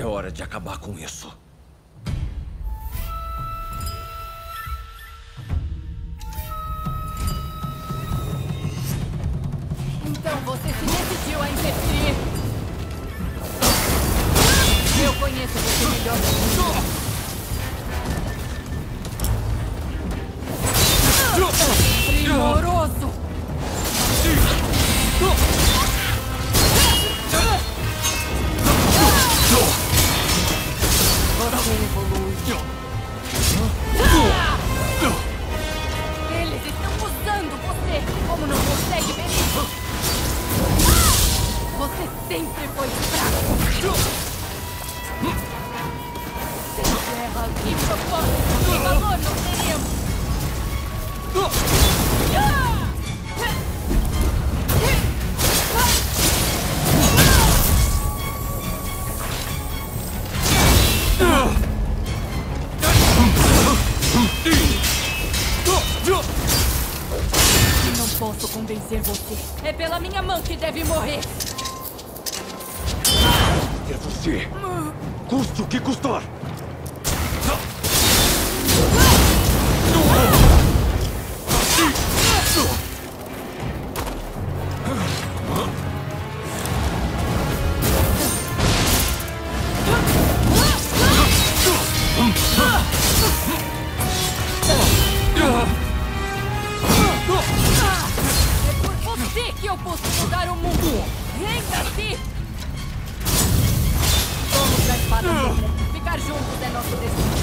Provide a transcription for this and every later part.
hora de acabar com isso. Então você se decidiu a interferir. Eu conheço você melhor do que Primoroso! E propósito, que valor não teríamos! Não posso convencer você. É pela minha mão que deve morrer. É você. Custe que custar. Mudar o mundo. Renda-se! Vamos pra espada. Ficar juntos é nosso destino.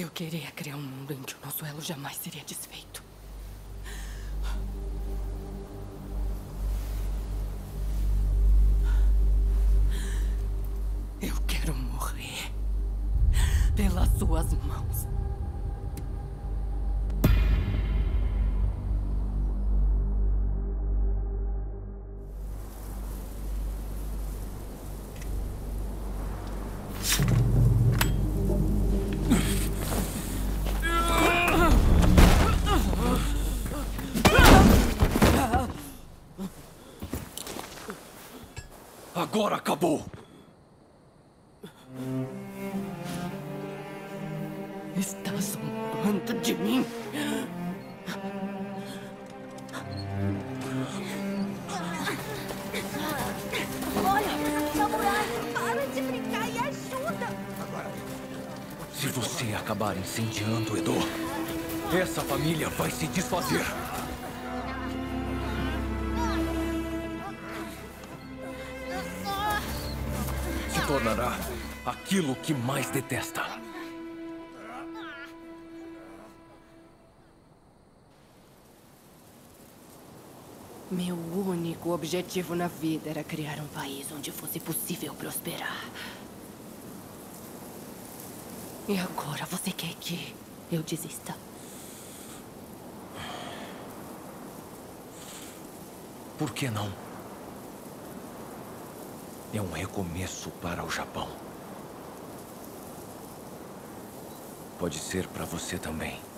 Eu queria criar um mundo em que o nosso elo jamais seria desfeito. Eu quero morrer pelas suas mãos. Agora acabou. Está zombando de mim? Olha, Samurai, para de brincar e ajuda! Se você acabar incendiando Edo, essa família vai se desfazer. Tornará aquilo que mais detesta. Meu único objetivo na vida era criar um país onde fosse possível prosperar. E agora você quer que eu desista? Por que não? É um recomeço para o Japão. Pode ser para você também.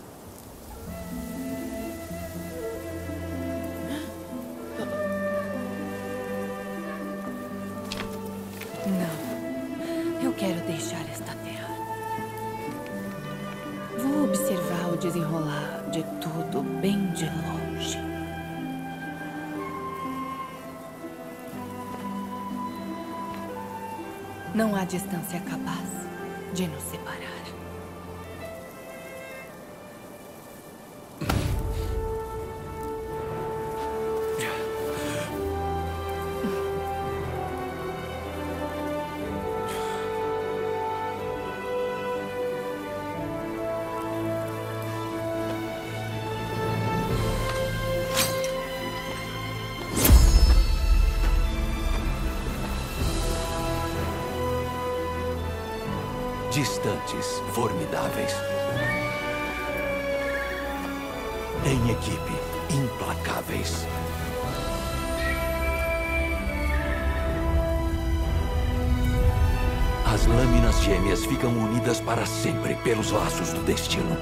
Não há distância capaz de nos separar. Distantes, formidáveis. Em equipe, implacáveis. As lâminas gêmeas ficam unidas para sempre pelos laços do destino.